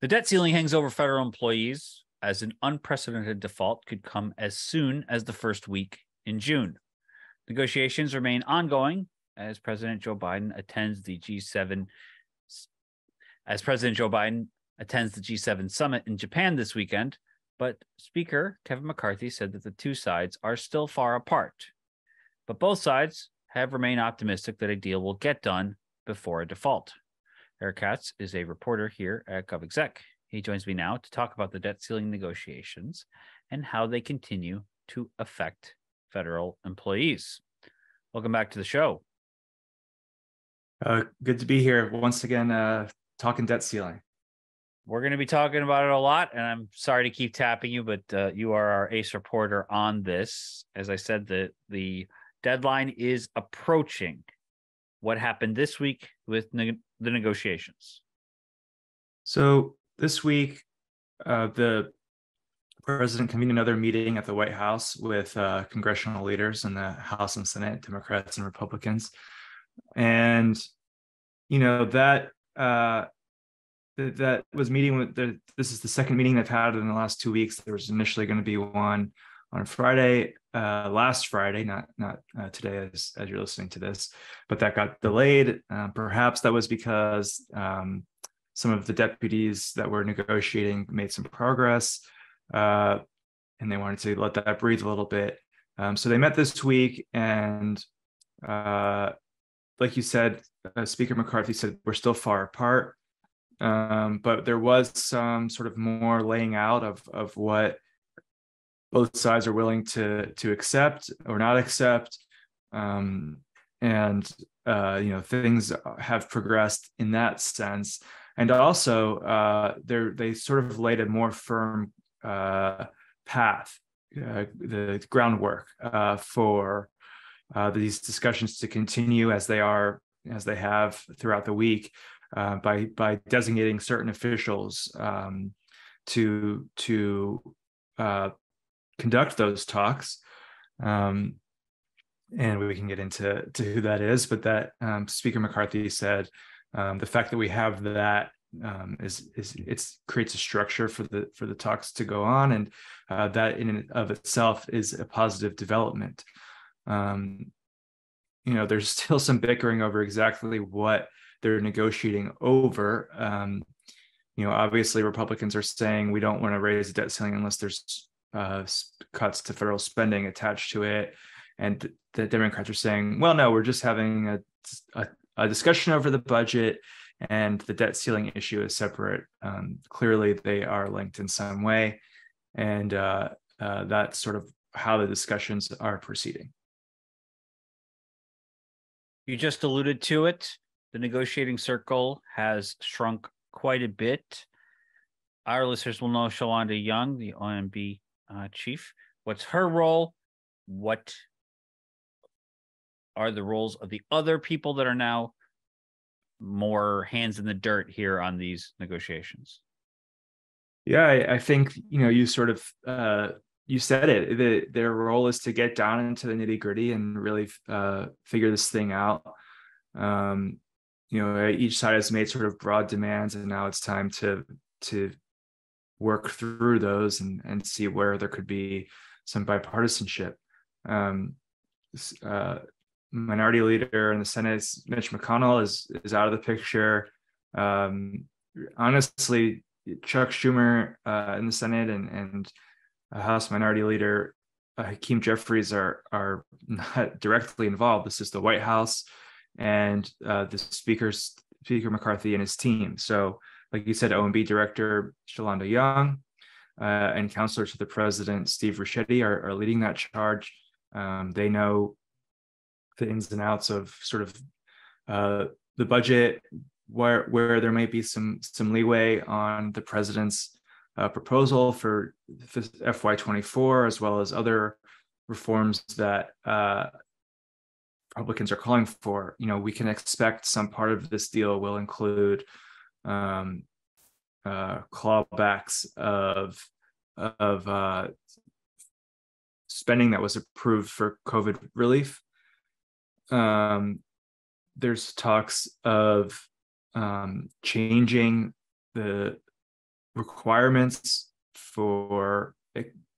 The debt ceiling hangs over federal employees as an unprecedented default could come as soon as the first week in June. Negotiations remain ongoing as President Joe Biden attends the G7 as President Joe Biden attends the G7 summit in Japan this weekend, but Speaker Kevin McCarthy said that the two sides are still far apart. But both sides have remained optimistic that a deal will get done before a default. Eric Katz is a reporter here at GovExec. He joins me now to talk about the debt ceiling negotiations and how they continue to affect federal employees. Welcome back to the show. Uh, good to be here once again, uh, talking debt ceiling. We're going to be talking about it a lot, and I'm sorry to keep tapping you, but uh, you are our ace reporter on this. As I said, the the deadline is approaching. What happened this week with ne- the negotiations? So this week, uh, the president convened another meeting at the White House with uh, congressional leaders in the House and Senate, Democrats and Republicans, and you know that uh, th- that was meeting with the. This is the second meeting they've had in the last two weeks. There was initially going to be one on Friday, uh, last Friday, not not uh, today as as you're listening to this, but that got delayed. Uh, perhaps that was because um, some of the deputies that were negotiating made some progress, uh, and they wanted to let that breathe a little bit. Um, so they met this week, and uh, like you said, uh, Speaker McCarthy said we're still far apart, um, but there was some sort of more laying out of of what both sides are willing to to accept or not accept. Um, and uh, you know things have progressed in that sense and also uh, they sort of laid a more firm uh, path, uh, the groundwork uh, for uh, these discussions to continue as they are as they have throughout the week by by designating certain officials um, to to conduct those talks. Um, and we can get into to who that is, but that um, Speaker McCarthy said um, the fact that we have that um, is is it's creates a structure for the for the talks to go on, and uh, that in and of itself is a positive development. Um, you know, there's still some bickering over exactly what they're negotiating over. Um, you know, obviously Republicans are saying we don't want to raise the debt ceiling unless there's uh, cuts to federal spending attached to it, and the Democrats are saying, well, no, we're just having a, a a discussion over the budget and the debt ceiling issue is separate. Um, clearly, they are linked in some way, and uh, uh, that's sort of how the discussions are proceeding. You just alluded to it. The negotiating circle has shrunk quite a bit. Our listeners will know Shalanda Young, the OMB uh, chief. What's her role? What are the roles of the other people that are now more hands in the dirt here on these negotiations? Yeah, I, I think you know you sort of uh, you said it. The, their role is to get down into the nitty gritty and really uh, figure this thing out. Um, you know, each side has made sort of broad demands, and now it's time to to work through those and and see where there could be some bipartisanship. Um, uh, minority leader in the Senate, Mitch McConnell, is is out of the picture. Um, honestly, Chuck Schumer uh, in the Senate and and House Minority Leader uh, Hakeem Jeffries are are not directly involved. This is the White House and uh, the Speaker's Speaker McCarthy and his team. So, like you said, OMB Director Shalanda Young uh, and Counselor to the President Steve Ricchetti are, are leading that charge. Um, they know the ins and outs of sort of uh, the budget, where where there might be some some leeway on the president's uh, proposal for FY24, as well as other reforms that uh, Republicans are calling for. You know, we can expect some part of this deal will include um, uh, clawbacks of of uh, spending that was approved for COVID relief um, there's talks of um, changing the requirements for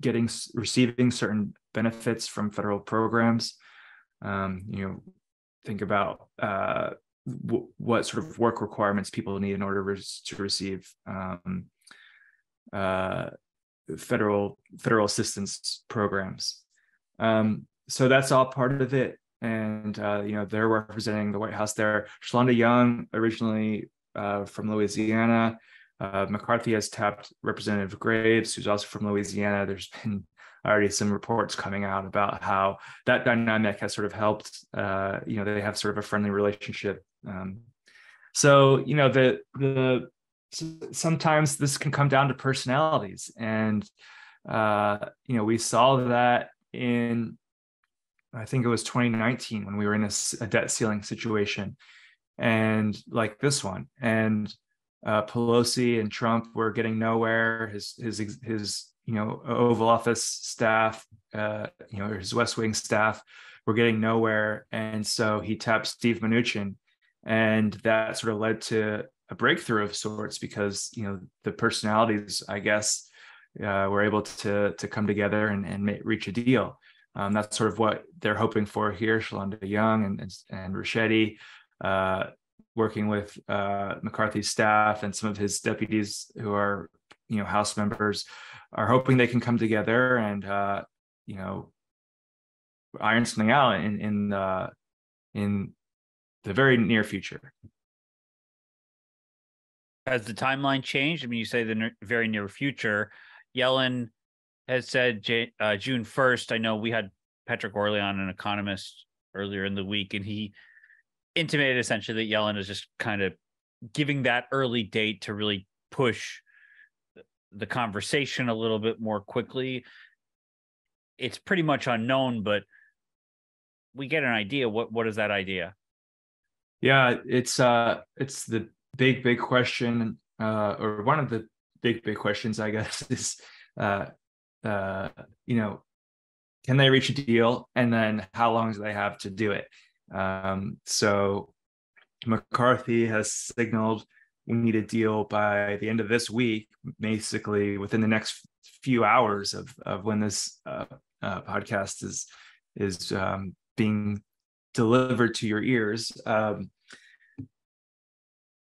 getting receiving certain benefits from federal programs. Um, you know, think about uh, w- what sort of work requirements people need in order res- to receive um, uh, federal federal assistance programs. Um, so that's all part of it, and uh, you know they're representing the White House there. Shalanda Young, originally uh, from Louisiana. Uh, McCarthy has tapped Representative Graves, who's also from Louisiana. There's been already some reports coming out about how that dynamic has sort of helped. Uh, you know, they have sort of a friendly relationship. Um, so you know, the the sometimes this can come down to personalities, and uh, you know, we saw that in I think it was 2019 when we were in a, a debt ceiling situation, and like this one, and uh, Pelosi and Trump were getting nowhere. His his his you know Oval Office staff, uh, you know his West Wing staff were getting nowhere, and so he tapped Steve Mnuchin, and that sort of led to a breakthrough of sorts because you know the personalities, I guess, uh, were able to to come together and and reach a deal. Um, that's sort of what they're hoping for here. Shalanda Young and and, and uh, working with uh, McCarthy's staff and some of his deputies who are, you know, House members, are hoping they can come together and, uh, you know, iron something out in in uh, in the very near future. Has the timeline changed? I mean, you say the very near future. Yellen has said J- uh, June first. I know we had Patrick Orlean, an economist, earlier in the week, and he intimated essentially that Yellen is just kind of giving that early date to really push the conversation a little bit more quickly. It's pretty much unknown, but we get an idea. What what is that idea? Yeah, it's uh it's the big, big question, uh, or one of the big, big questions, I guess, is uh uh, you know, can they reach a deal? And then how long do they have to do it? Um, so McCarthy has signaled we need a deal by the end of this week, basically within the next few hours of of when this uh, uh, podcast is is um, being delivered to your ears. Um,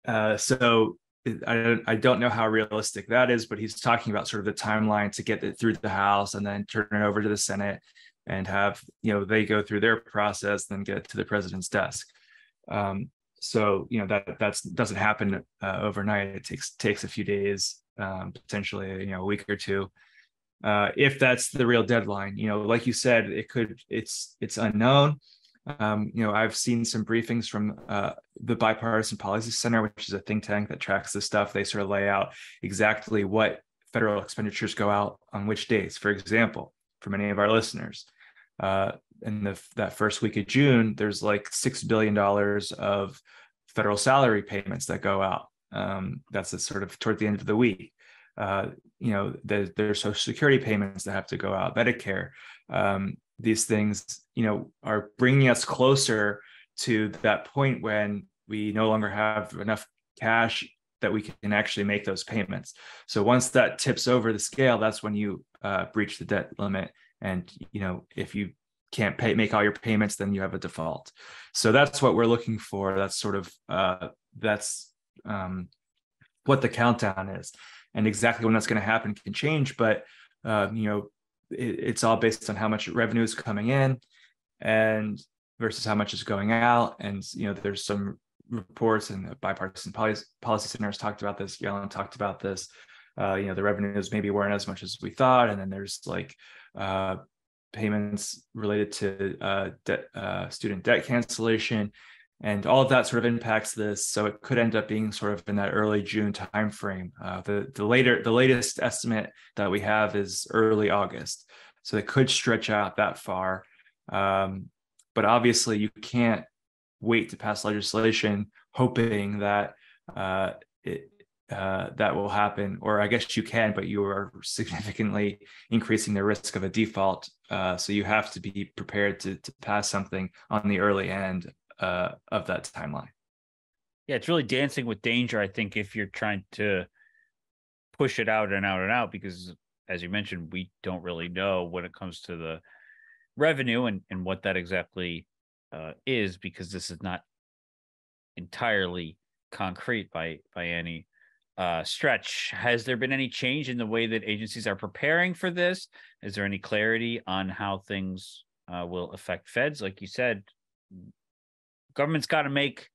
uh, so I don't, I don't know how realistic that is, but he's talking about sort of the timeline to get it through the House and then turn it over to the Senate and have you know they go through their process then get to the president's desk. Um, so you know that that's doesn't happen uh, overnight. It takes takes a few days um, potentially you know a week or two. Uh, if that's the real deadline you know like you said it could it's it's unknown um, you know i've seen some briefings from uh, the bipartisan policy center which is a think tank that tracks this stuff they sort of lay out exactly what federal expenditures go out on which days for example for many of our listeners uh, in the that first week of June, there's like six billion dollars of federal salary payments that go out. Um, that's sort of toward the end of the week. Uh, you know, the, there's social security payments that have to go out, Medicare. Um, these things, you know, are bringing us closer to that point when we no longer have enough cash that we can actually make those payments. So once that tips over the scale, that's when you uh, breach the debt limit. And you know if you can't pay make all your payments then you have a default. So that's what we're looking for. That's sort of uh, that's um, what the countdown is. And exactly when that's going to happen can change but uh, you know it, it's all based on how much revenue is coming in and versus how much is going out. And you know there's some reports and bipartisan policy, policy centers talked about this yellen talked about this. Uh, you know the revenues maybe weren't as much as we thought. And then there's like uh, payments related to uh, debt, uh, student debt cancellation, and all of that sort of impacts this. So it could end up being sort of in that early June timeframe. Uh, the the later the latest estimate that we have is early August, so it could stretch out that far. Um, but obviously, you can't wait to pass legislation hoping that uh, it, uh, that will happen, or I guess you can, but you are significantly increasing the risk of a default. Uh, so you have to be prepared to, to pass something on the early end uh, of that timeline. Yeah, it's really dancing with danger. I think if you're trying to push it out and out and out because, as you mentioned, we don't really know when it comes to the revenue and, and what that exactly uh, is because this is not entirely concrete by by any uh, stretch. Has there been any change in the way that agencies are preparing for this? Is there any clarity on how things uh, will affect feds? Like you said, government's got to make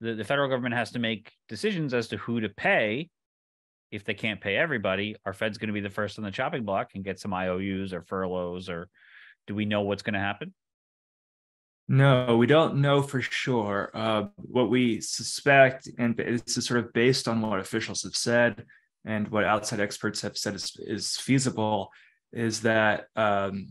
the, the federal government has to make decisions as to who to pay. If they can't pay everybody, are feds going to be the first on the chopping block and get some IOUs or furloughs, or do we know what's going to happen? No, we don't know for sure. Uh, what we suspect, and this is sort of based on what officials have said and what outside experts have said is, is feasible, is that um,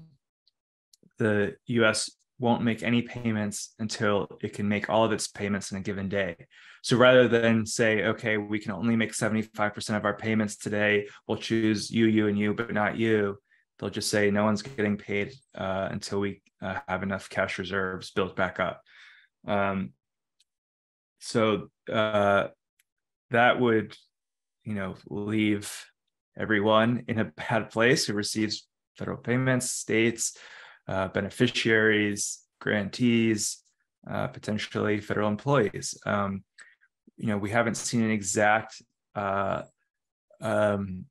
the U.S. won't make any payments until it can make all of its payments in a given day. So rather than say, okay, we can only make 75% of our payments today, we'll choose you, you, and you, but not you. They'll just say no one's getting paid uh, until we uh, have enough cash reserves built back up. Um, so uh, that would, you know, leave everyone in a bad place who receives federal payments, states, uh, beneficiaries, grantees, uh, potentially federal employees. Um, you know, we haven't seen an exact uh, um,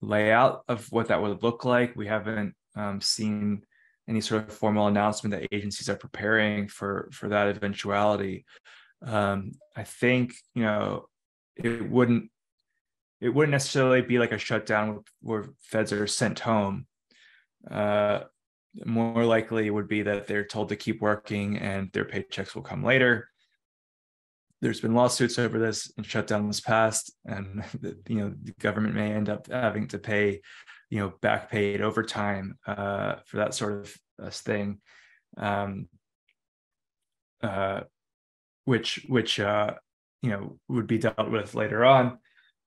layout of what that would look like. We haven't um, seen any sort of formal announcement that agencies are preparing for for that eventuality. Um, I think you know it wouldn't it wouldn't necessarily be like a shutdown where feds are sent home. Uh, more likely would be that they're told to keep working and their paychecks will come later. There's been lawsuits over this and shutdowns passed, and you know the government may end up having to pay you know back paid overtime uh, for that sort of uh, thing um, uh, which which uh, you know would be dealt with later on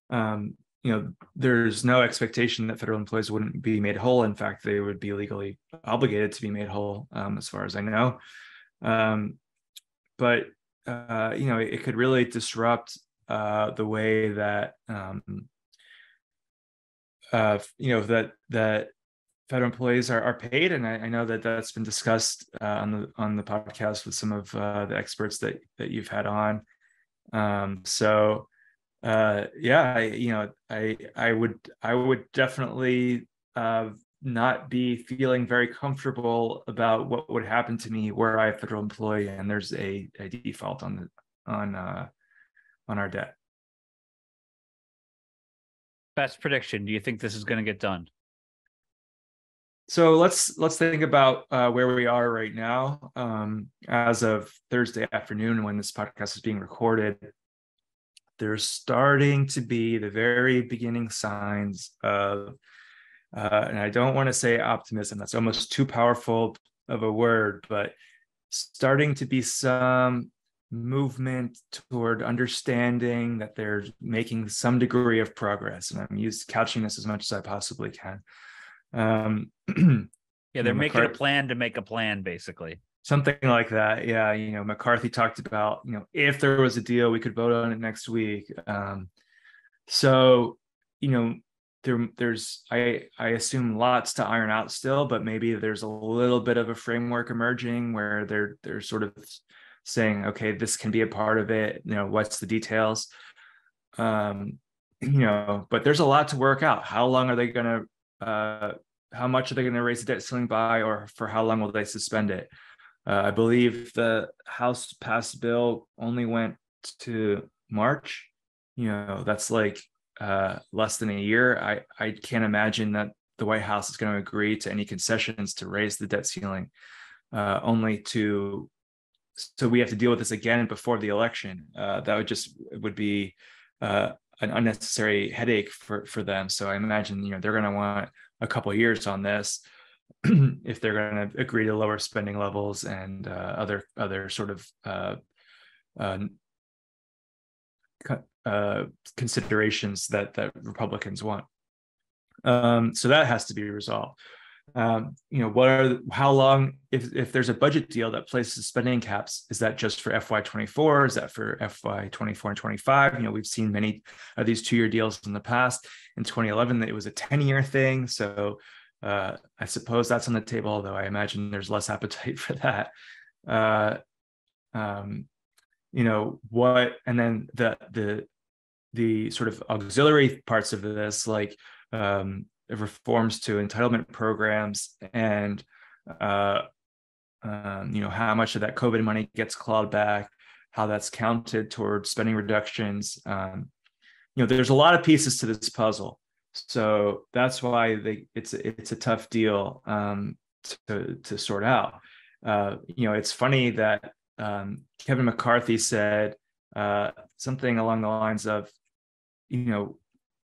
um, you know there's no expectation that federal employees wouldn't be made whole. In fact they would be legally obligated to be made whole um, as far as i know. Um, but uh, you know it, it, could really disrupt uh, the way that um, uh, you know that that federal employees are, are paid, and I, I know that that's been discussed uh, on the on the podcast with some of uh, the experts that that you've had on. Um, so uh, yeah, I, you know, I I would I would definitely uh, not be feeling very comfortable about what would happen to me were I a federal employee and there's a, a default on the on uh, on our debt. Best prediction. Do you think this is going to get done? So let's let's think about uh, where we are right now. Um, as of Thursday afternoon, when this podcast is being recorded, there's starting to be the very beginning signs of, uh, and I don't want to say optimism. That's almost too powerful of a word, but starting to be some movement toward understanding that they're making some degree of progress. And I'm used couching this as much as I possibly can. Um, yeah, they're making a plan to make a plan, basically. Something like that. Yeah. You know, McCarthy talked about, you know, if there was a deal, we could vote on it next week. Um, so, you know, there, there's I I assume lots to iron out still, but maybe there's a little bit of a framework emerging where they're they're sort of saying, okay, this can be a part of it. You know, what's the details? Um, you know, but there's a lot to work out. How long are they going to? Uh, how much are they going to raise the debt ceiling by, or for how long will they suspend it? Uh, I believe the House passed bill only went to March. You know, that's like uh, less than a year. I I can't imagine that the White House is going to agree to any concessions to raise the debt ceiling, uh, only to so we have to deal with this again before the election. Uh, that would just would be uh, an unnecessary headache for for them. So I imagine you know they're going to want a couple years on this if they're going to agree to lower spending levels and uh, other other sort of uh, uh, uh, considerations that that Republicans want. Um, so that has to be resolved. um, you know, what are how long if if there's a budget deal that places spending caps, is that just for FY24? Is that for FY24 and 25? You know, we've seen many of these two-year deals in the past. In 2011, it was a 10-year thing. So uh, I suppose that's on the table, although I imagine there's less appetite for that. Uh, um, you know what, and then the the the sort of auxiliary parts of this, like um, reforms to entitlement programs and uh, um, you know how much of that COVID money gets clawed back, how that's counted towards spending reductions. Um, you know, there's a lot of pieces to this puzzle, so that's why they, it's it's a tough deal um, to to sort out. Uh, you know, it's funny that um, Kevin McCarthy said uh, something along the lines of, you know,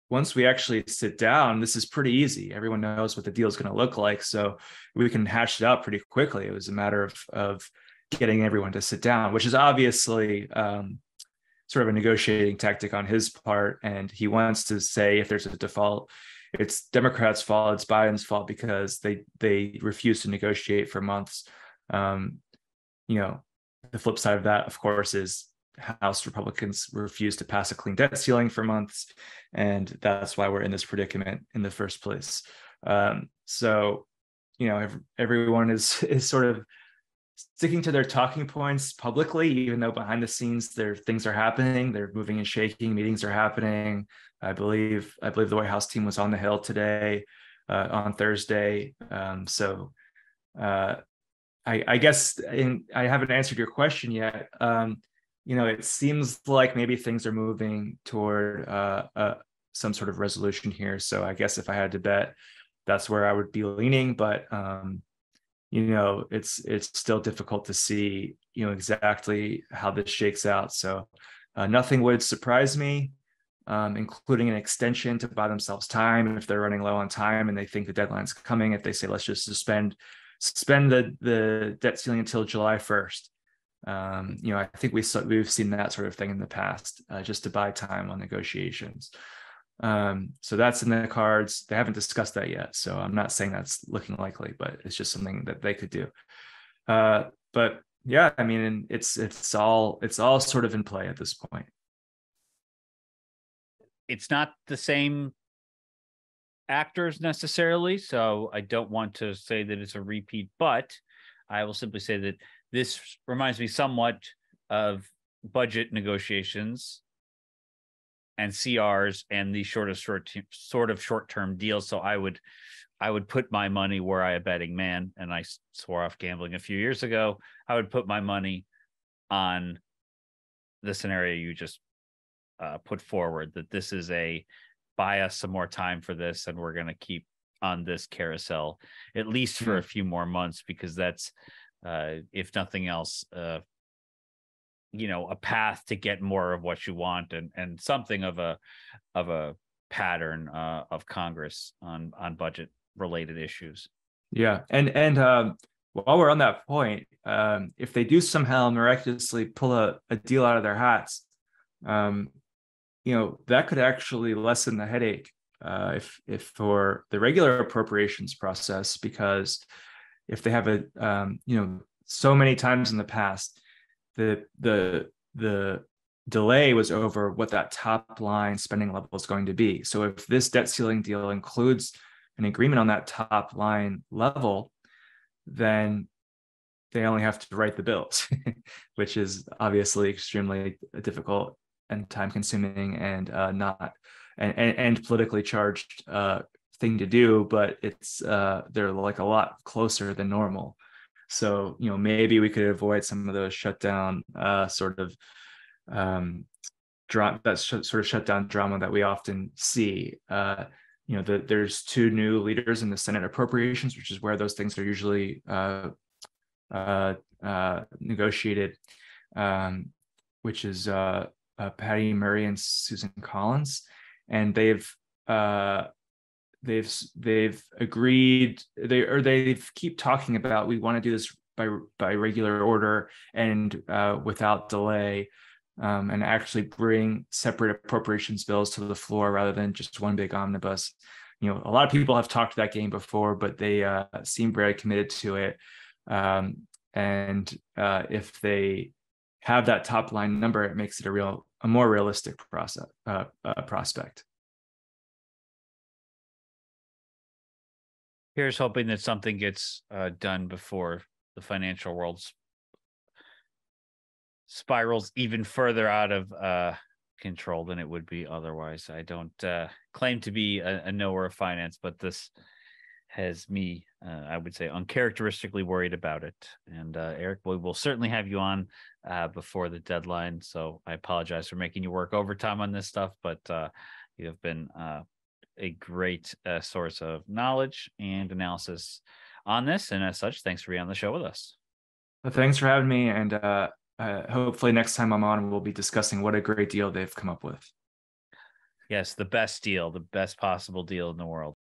once we actually sit down, this is pretty easy. Everyone knows what the deal is going to look like, so we can hash it out pretty quickly. It was a matter of of getting everyone to sit down, which is obviously um, sort of a negotiating tactic on his part. And he wants to say if there's a default, it's Democrats' fault, it's Biden's fault because they they refuse to negotiate for months. Um, you know, the flip side of that, of course, is House Republicans refuse to pass a clean debt ceiling for months, and that's why we're in this predicament in the first place. Um, so, you know, everyone is is sort of sticking to their talking points publicly, even though behind the scenes there things are happening. They're moving and shaking. Meetings are happening. I believe I believe the White House team was on the Hill today, uh, on Thursday. Um, so. Uh, I, I guess in, I haven't answered your question yet. Um, you know, it seems like maybe things are moving toward uh, uh, some sort of resolution here. So I guess if I had to bet, that's where I would be leaning. But um, you know, it's it's still difficult to see, you know, exactly how this shakes out. So uh, nothing would surprise me, um, including an extension to buy themselves time if they're running low on time and they think the deadline's coming. If they say let's just suspend suspend the the debt ceiling until July first um, you know, I think we we've seen that sort of thing in the past, uh, just to buy time on negotiations. Um, so that's in the cards. They haven't discussed that yet, so I'm not saying that's looking likely, but it's just something that they could do. Uh, but yeah, I mean, it's it's all it's all sort of in play at this point. It's not the same actors necessarily, so I don't want to say that it's a repeat, but I will simply say that this reminds me somewhat of budget negotiations and CRs and the shortest short sort of short term deals. So I would I would put my money where I a betting man, and I swore off gambling a few years ago. I would put my money on the scenario you just uh, put forward that this is a buy us some more time for this, and we're going to keep on this carousel at least for mm-hmm. a few more months because that's uh, if nothing else, uh, you know, a path to get more of what you want and and something of a of a pattern uh, of Congress on on budget related issues. Yeah, and and um, while we're on that point, um, if they do somehow miraculously pull a, a deal out of their hats, um, you know, that could actually lessen the headache uh, if if for the regular appropriations process because if they have a um, you know so many times in the past the the the delay was over what that top line spending level is going to be so if this debt ceiling deal includes an agreement on that top line level then they only have to write the bills which is obviously extremely difficult and time consuming and uh, not and, and, politically charged uh, thing to do, but it's uh, they're like a lot closer than normal. So you know maybe we could avoid some of those shutdown uh, sort of um, drama that sh- sort of shutdown drama that we often see. Uh, you know, the, there's two new leaders in the Senate Appropriations, which is where those things are usually uh, uh, uh, negotiated, um, which is uh, Patty Murray and Susan Collins, and they've they've they've agreed they or they keep talking about we want to do this by by regular order and uh, without delay um, and actually bring separate appropriations bills to the floor rather than just one big omnibus you know, a lot of people have talked that game before, but they uh, seem very committed to it. Um, and uh, if they have that top line number, it makes it a real, a more realistic process uh, uh, prospect. Here's hoping that something gets uh, done before the financial world spirals even further out of uh, control than it would be otherwise. I don't uh, claim to be a, a knower of finance, but this has me, uh, I would say, uncharacteristically worried about it. And uh, Eric, we will certainly have you on uh, before the deadline. So I apologize for making you work overtime on this stuff, but you have been a great uh, source of knowledge and analysis on this. And as such, thanks for being on the show with us. Well, thanks for having me. And hopefully, next time I'm on, we'll be discussing what a great deal they've come up with. Yes, the best deal, the best possible deal in the world.